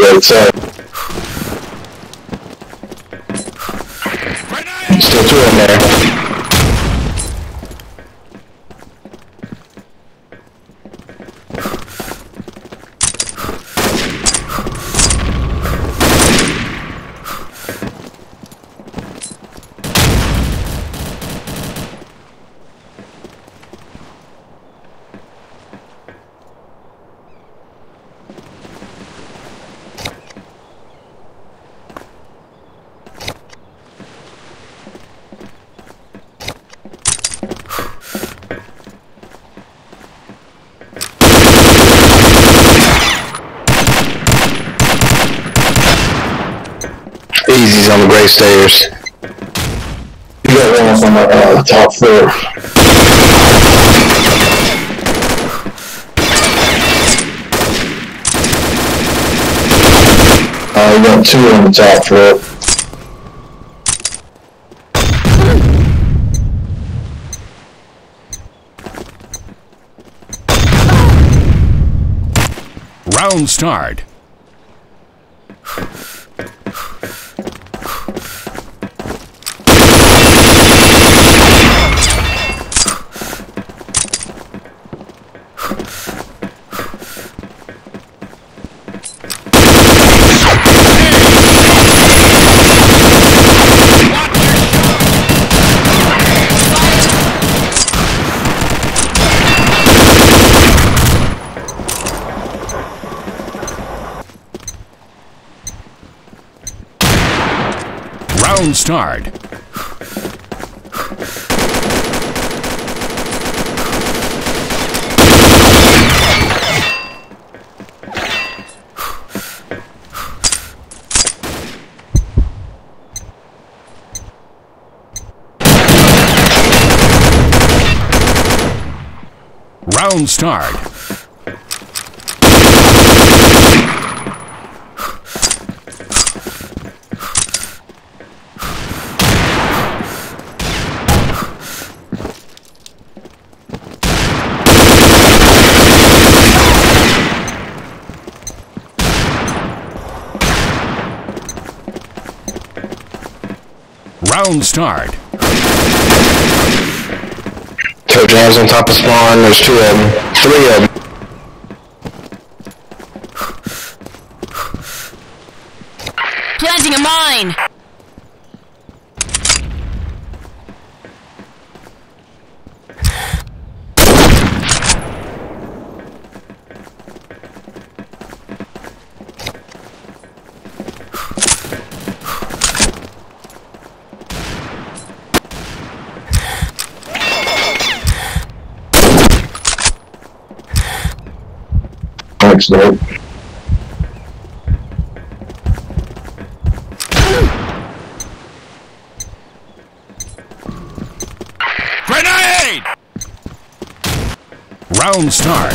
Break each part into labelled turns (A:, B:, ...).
A: right side. Still two in there. Easy's on the gray stairs. You got one on the uh, top floor. Uh, you got two on the top floor.
B: Round start. Round start. Round start. Round start.
A: Trojans on top of spawn, there's two of them. Three of them.
C: Planting a mine!
A: Thanks, Lord.
B: Grenade! Round start.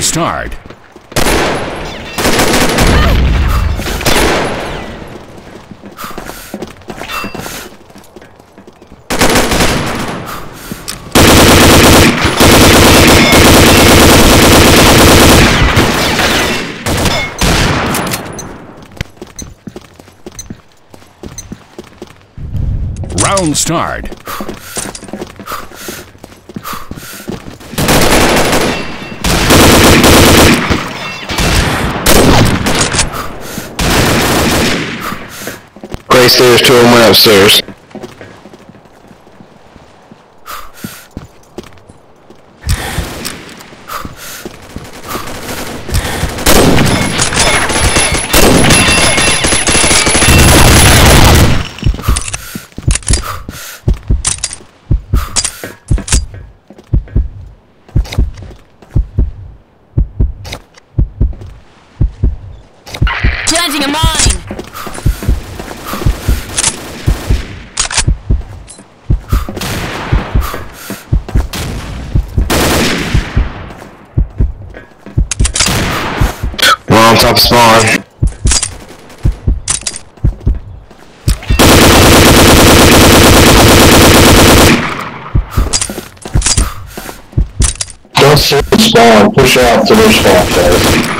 B: Getting starred. Round
D: starred. Stairs, of them went upstairs.
C: Planting a mine!
D: One on top spawn. Don't spawn, push out to their spawn guys.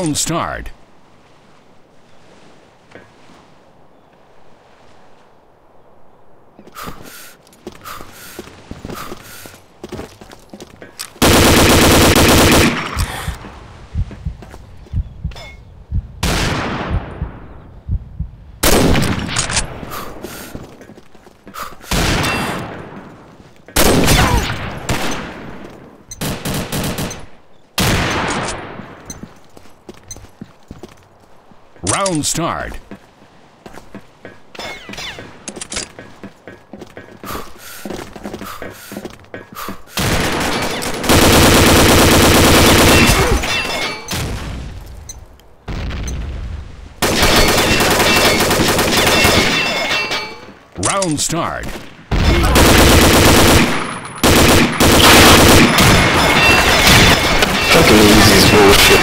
B: Round start. Round start. Round start.
A: fucking easy's bullshit.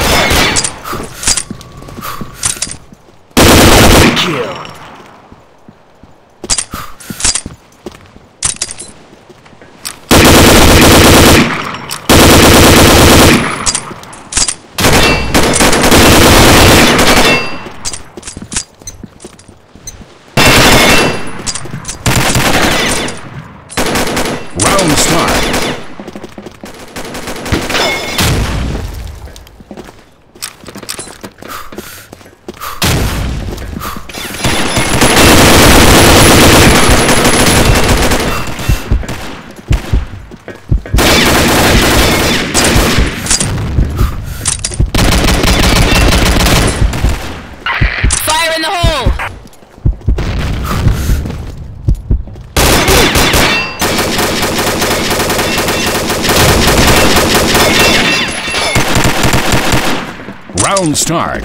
B: Round start.
C: Fire in the hole!
B: Round start.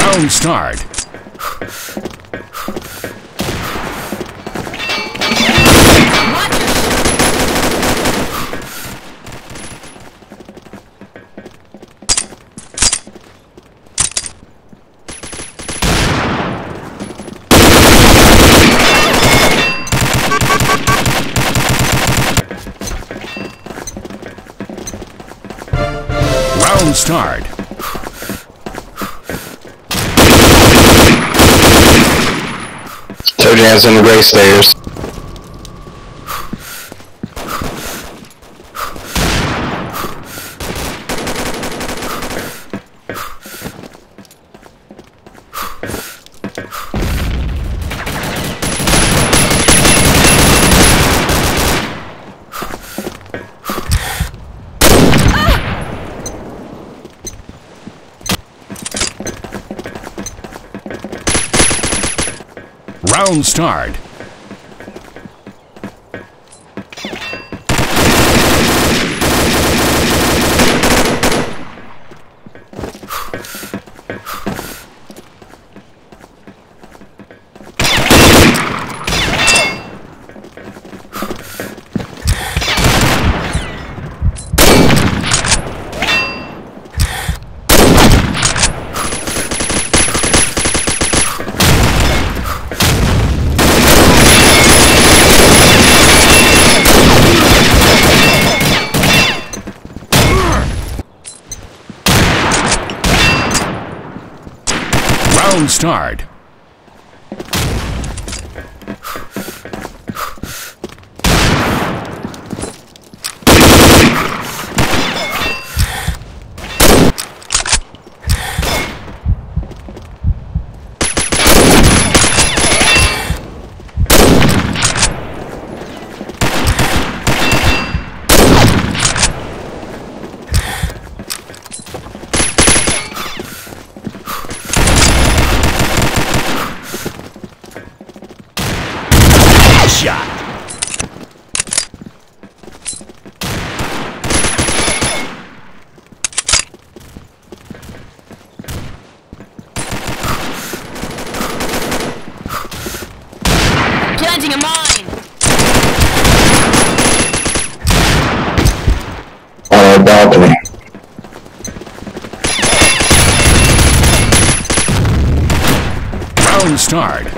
B: Round start. Round start.
A: Trojan's on the gray stairs.
B: Round start. Round start. Shot.
C: Planting a mine!
A: On our balcony.
B: Round start.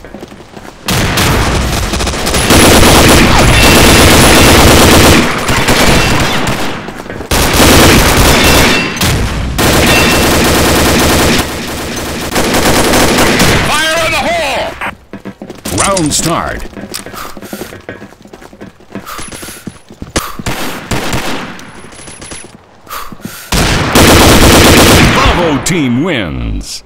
B: Round start. Bravo team wins.